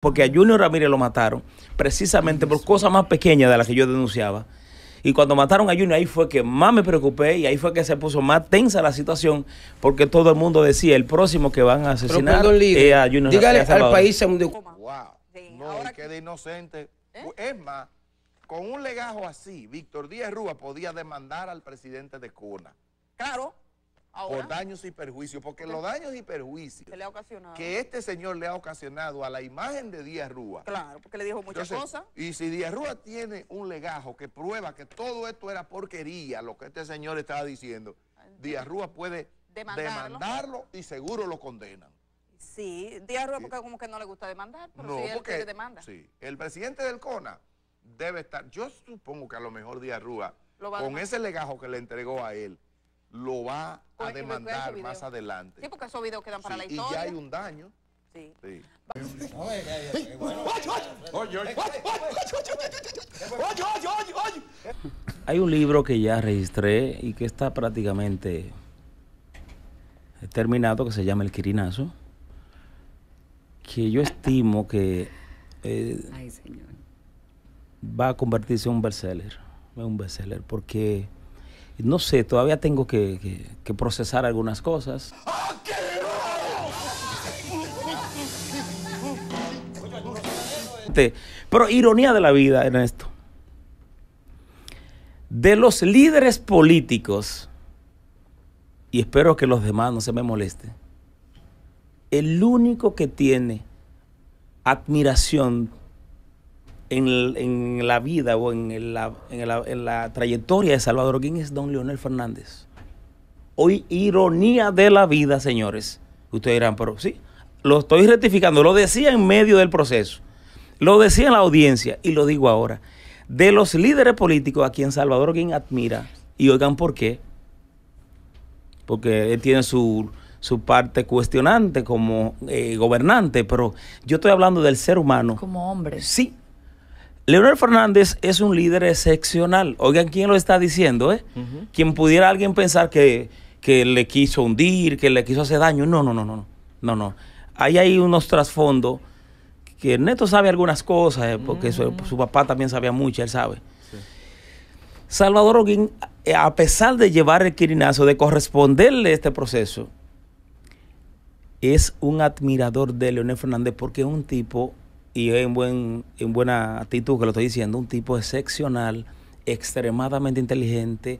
porque a Junior Ramírez lo mataron precisamente por cosas más pequeñas de las que yo denunciaba. Y cuando mataron a Junior, ahí fue que más me preocupé y ahí fue que se puso más tensa la situación, porque todo el mundo decía, el próximo que van a asesinar perdón, es a Junior dígale a al país donde- Wow. No, ahora y queda inocente. Es más, con un legajo así, Víctor Díaz Rúa podía demandar al presidente de Cuna Claro, ahora por daños y perjuicios, porque los daños y perjuicios le ha que este señor le ha ocasionado a la imagen de Díaz Rúa. Claro, porque le dijo muchas Entonces, cosas. Y si Díaz Rúa tiene un legajo que prueba que todo esto era porquería, lo que este señor estaba diciendo, Díaz Rúa puede Demandarlo. demandarlo y seguro lo condenan. Sí, Díaz Rúa porque como que no le gusta demandar, pero No, él porque demanda. sí, el presidente del CONA debe estar, yo supongo que a lo mejor Díaz Rúa, Lo con ese legajo que le entregó a él, lo va a y demandar más adelante. Sí, porque esos videos quedan para Sí, la y historia. ya hay un daño. Sí. sí. Hay un libro que ya registré y que está prácticamente terminado, que se llama El Quirinazo, que yo estimo que eh, Ay, señor. va a convertirse en un bestseller, en un bestseller, porque no sé, todavía tengo que, que- procesar algunas cosas. Pero ironía de la vida en esto. De los líderes políticos, y espero que los demás no se me molesten, el único que tiene admiración en, el- en la vida o en, el- la, en la- en la trayectoria de Salvador Oquín es don Leonel Fernández. Hoy, ironía de la vida, señores. Ustedes dirán, pero sí, lo estoy rectificando, lo decía en medio del proceso, lo decía en la audiencia y lo digo ahora. De los líderes políticos a quien Salvador Oquín admira, y oigan por qué, porque él tiene su, su parte cuestionante como eh, gobernante, pero yo estoy hablando del ser humano. Como hombre. Sí. Leonel Fernández es un líder excepcional. Oigan quién lo está diciendo, ¿eh? Quien pudiera alguien pensar que, que le quiso hundir, que le quiso hacer daño. No, no, no, no. No, no. Ahí hay unos trasfondos que Neto sabe algunas cosas, eh, porque su, su papá también sabía mucho, él sabe. Salvador Oguín, eh, a pesar de llevar el quirinazo, de corresponderle este proceso, es un admirador de Leonel Fernández porque es un tipo, y en, buen, en buena actitud que lo estoy diciendo, un tipo excepcional, extremadamente inteligente,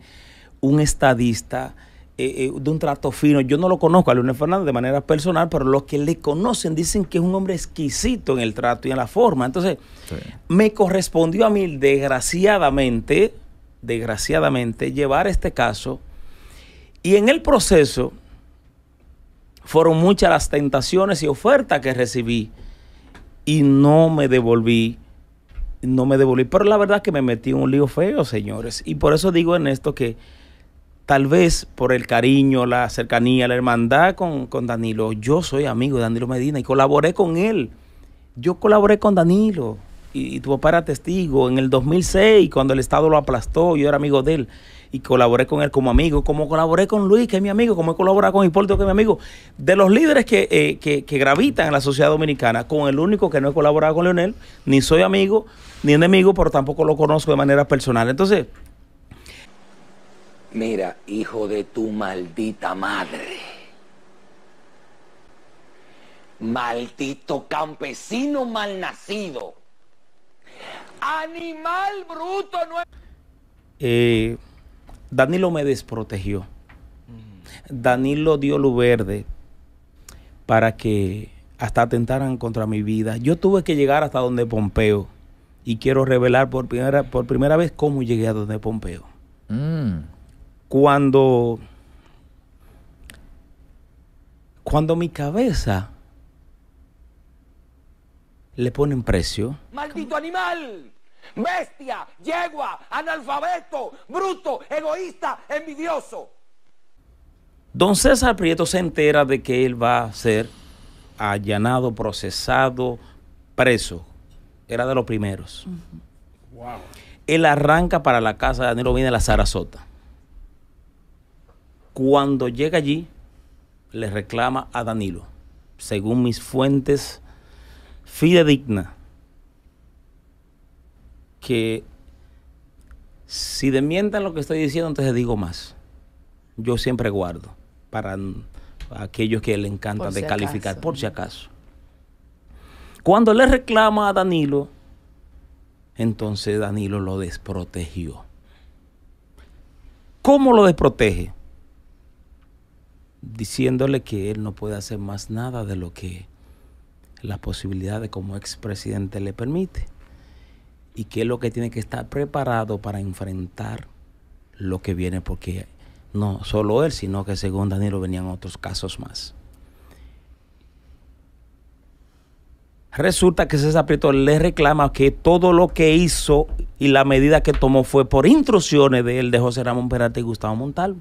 un estadista, eh, eh, de un trato fino. Yo no lo conozco a Leonel Fernández de manera personal, pero los que le conocen dicen que es un hombre exquisito en el trato y en la forma. Entonces, me correspondió a mí, desgraciadamente, desgraciadamente, llevar este caso y en el proceso fueron muchas las tentaciones y ofertas que recibí y no me devolví, no me devolví. Pero la verdad que me metí en un lío feo, señores. Y por eso digo en esto que tal vez por el cariño, la cercanía, la hermandad con, con Danilo, yo soy amigo de Danilo Medina y colaboré con él. Yo colaboré con Danilo y, y tu papá era testigo en el 2006 cuando el Estado lo aplastó, yo era amigo de él y colaboré con él como amigo, como colaboré con Luis, que es mi amigo, como he colaborado con Hipólito, que es mi amigo. De los líderes que, eh, que, que gravitan en la sociedad dominicana, con el único que no he colaborado con Leonel, ni soy amigo, ni enemigo, pero tampoco lo conozco de manera personal. Entonces, Mira, hijo de tu maldita madre. Maldito campesino malnacido. Animal bruto no eh, Danilo me desprotegió. Danilo dio luz verde para que hasta atentaran contra mi vida. Yo tuve que llegar hasta donde Pompeo y quiero revelar por primera, por primera vez cómo llegué a donde Pompeo. Cuando, cuando mi cabeza le ponen precio, Maldito animal. Bestia, yegua, analfabeto, bruto, egoísta, envidioso. Don César Prieto se entera de que él va a ser allanado, procesado, preso. Era de los primeros. Él arranca para la casa de Danilo Medina, la Sarasota. Cuando llega allí, le reclama a Danilo, según mis fuentes fidedigna que si desmientan lo que estoy diciendo, entonces digo más. Yo siempre guardo para aquellos que le encantan Por descalificar, por si acaso. Cuando le reclama a Danilo, entonces Danilo lo desprotegió. ¿Cómo lo desprotege? Diciéndole que él no puede hacer más nada de lo que la posibilidad de como expresidente le permite y que es lo que tiene que estar preparado para enfrentar lo que viene porque no solo él, sino que según Danilo venían otros casos más. Resulta que César Prieto le reclama que todo lo que hizo y la medida que tomó fue por instrucciones de él, de José Ramón Peralta y Gustavo Montalvo.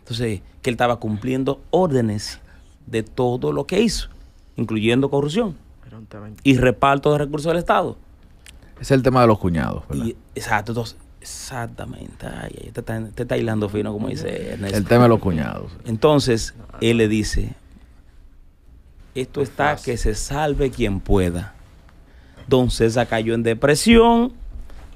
Entonces, que él estaba cumpliendo órdenes de todo lo que hizo, incluyendo corrupción y reparto de recursos del Estado. Es el tema de los cuñados, ¿verdad? Y, exacto, entonces, exactamente. Ay, ay, te está, te está hilando fino, como dice Ernesto. El tema de los cuñados. Entonces, él le dice, esto está que se salve quien pueda. Don César cayó en depresión,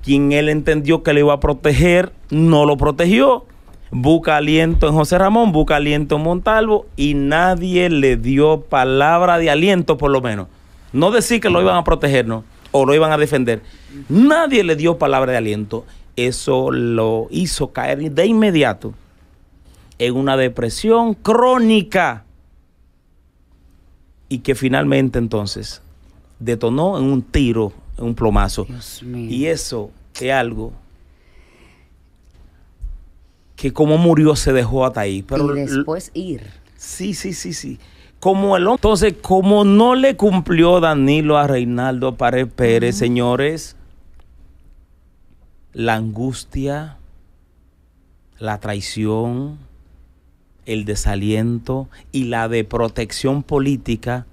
quien él entendió que le iba a proteger, no lo protegió. Busca aliento en José Ramón, busca aliento en Montalvo y nadie le dio palabra de aliento, por lo menos. No decir que lo iban a proteger, no, o lo iban a defender. Nadie le dio palabra de aliento. Eso lo hizo caer de inmediato en una depresión crónica y que finalmente entonces detonó en un tiro, en un plomazo. Dios mío. Y eso es algo que como murió se dejó hasta ahí. Pero y después ir. Sí, sí, sí, sí. Como el hombre. Entonces, como no le cumplió Danilo a Reinaldo Pared Pérez, señores, la angustia, la traición, el desaliento y la de protección política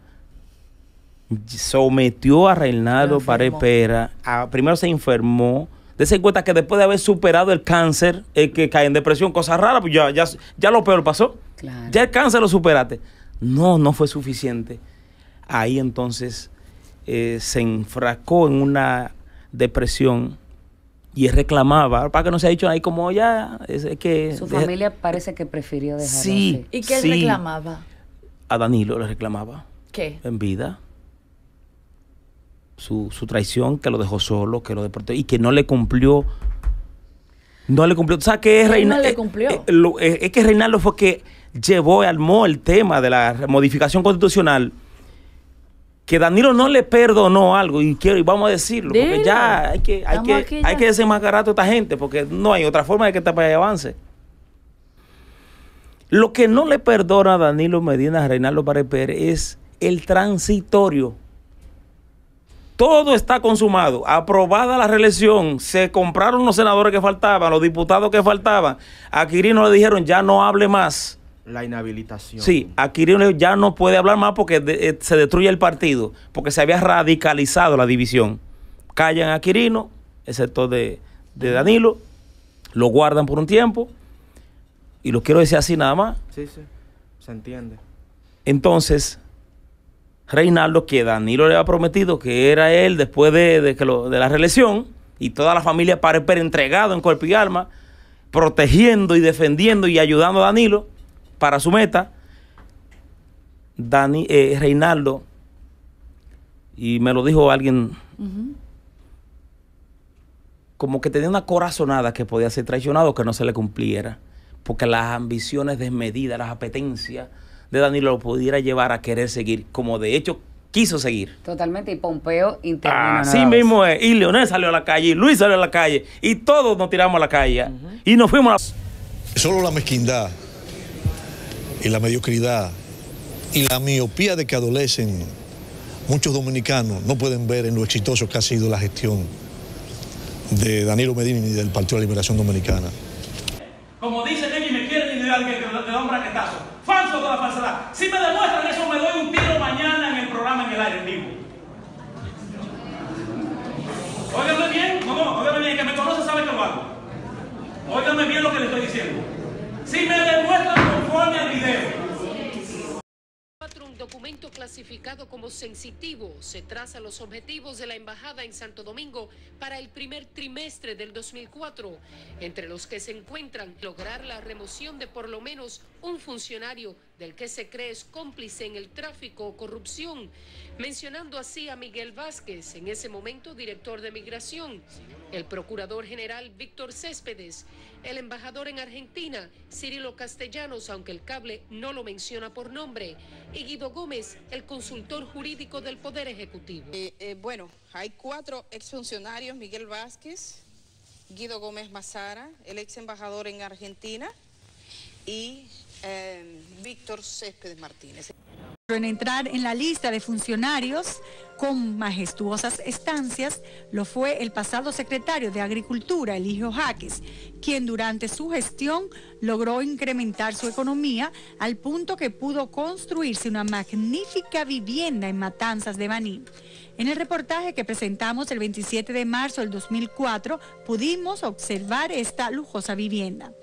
sometió a Reinaldo Pared. Pérez. a- primero se enfermó. Dese cuenta que después de haber superado el cáncer, el que cae en depresión, cosa rara, pues ya, ya, ya lo peor pasó. Claro. Ya el cáncer lo superaste. No, no fue suficiente. Ahí entonces eh, se enfrascó en una depresión y él reclamaba, para que no se ha dicho ahí como ya, es, es que... Su deja- familia parece que prefirió dejarlo Sí. así. ¿Y qué él Sí. reclamaba? A Danilo le reclamaba ¿Qué? en vida. Su, su traición, que lo dejó solo, que lo deportó y que no le cumplió. No le cumplió. ¿Sabes qué es ¿Cómo Reina- no le eh, cumplió? eh, lo- eh, es que Reinaldo fue que llevó, armó el tema de la modificación constitucional. Que Danilo no le perdonó algo, y quiero, y vamos a decirlo, porque ya hay que, hay que, aquí hay ya. que desenmascarar a toda esta gente, porque no hay otra forma de que esta país avance. Lo que no le perdona a Danilo Medina a Reinaldo Pared Pérez es el transitorio. Todo está consumado. Aprobada la reelección. Se compraron los senadores que faltaban, los diputados que faltaban. A Quirino le dijeron ya no hable más. La inhabilitación. Sí, a Quirino ya no puede hablar más porque de- eh, se destruye el partido. Porque se había radicalizado la división. Callan a Quirino, excepto de, de Danilo. Lo guardan por un tiempo. Y lo quiero decir así nada más. Sí, sí. Se entiende. Entonces, Reinaldo, que Danilo le había prometido que era él después de, de que lo- de la reelección, y toda la familia Pérez entregado en cuerpo y alma, protegiendo y defendiendo y ayudando a Danilo para su meta, Dani, eh, Reinaldo, y me lo dijo alguien, como que tenía una corazonada que podía ser traicionado, que no se le cumpliera, porque las ambiciones desmedidas, las apetencias de Danilo lo pudiera llevar a querer seguir, como de hecho quiso seguir. Totalmente. Y Pompeo intervino. Así mismo es. Y Leonel salió a la calle, y Luis salió a la calle, y todos nos tiramos a la calle. Y nos fuimos a la... Solo la mezquindad y la mediocridad y la miopía de que adolecen muchos dominicanos no pueden ver en lo exitoso que ha sido la gestión de Danilo Medina y del Partido de la Liberación Dominicana. Como dicen ellos y me quieren alguien que te da un braquetazo. Falso toda falsedad. Si me demuestran eso, me doy un tiro mañana en el programa en el aire en vivo. Óigame bien, no, no, óigame bien, que me conoce sabe que lo hago. Óigame bien lo que le estoy diciendo. Si me demuestran conforme al video. un documento clasificado como sensitivo, se traza los objetivos de la embajada en Santo Domingo para el primer trimestre del 2004, entre los que se encuentran lograr la remoción de por lo menos un funcionario del que se cree es cómplice en el tráfico o corrupción, mencionando así a Miguel Vázquez, en ese momento director de migración, el procurador general Víctor Céspedes, el embajador en Argentina, Cirilo Castellanos, aunque el cable no lo menciona por nombre, y Guido Gómez, el consultor jurídico del Poder Ejecutivo. Eh, eh, bueno, hay cuatro exfuncionarios, Miguel Vázquez, Guido Gómez Mazara, el ex embajador en Argentina y eh, Víctor Céspedes Martínez. En entrar en la lista de funcionarios con majestuosas estancias lo fue el pasado secretario de Agricultura, Eligio Jaques, quien durante su gestión logró incrementar su economía al punto que pudo construirse una magnífica vivienda en Matanzas de Baní. En el reportaje que presentamos el 27 de marzo del 2004 pudimos observar esta lujosa vivienda.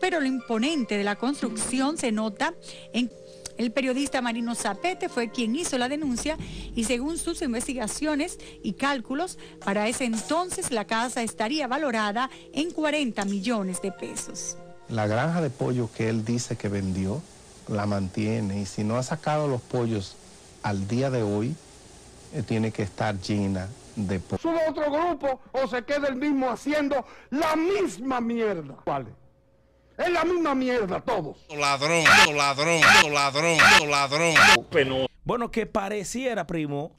Pero lo imponente de la construcción se nota en el periodista Marino Zapete fue quien hizo la denuncia y según sus investigaciones y cálculos, para ese entonces la casa estaría valorada en 40 millones de pesos. La granja de pollo que él dice que vendió, la mantiene y si no ha sacado los pollos al día de hoy, eh, tiene que estar llena de pollo. Sube otro grupo o se queda el mismo haciendo la misma mierda. Vale. Es la misma mierda todos. Ladrón, ladrón, ladrón, ladrón. Bueno, que pareciera, primo,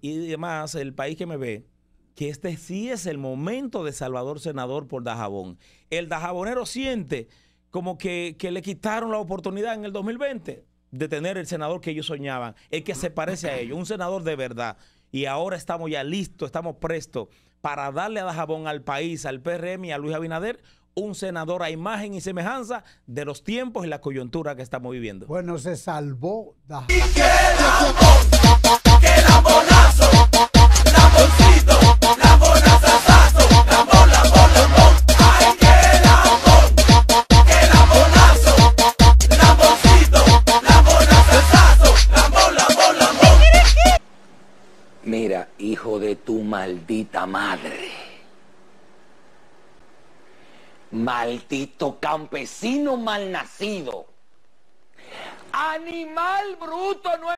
y además el país que me ve, que este sí es el momento de Salvador Senador por Dajabón. El dajabonero siente como que, que le quitaron la oportunidad en el 2020 de tener el senador que ellos soñaban, el que se parece a ellos, un senador de verdad. Y ahora estamos ya listos, estamos prestos para darle a Dajabón al país, al PRM y a Luis Abinader un senador a imagen y semejanza de los tiempos y la coyuntura que estamos viviendo. Bueno, se salvó. Da. Maldito campesino malnacido. Animal bruto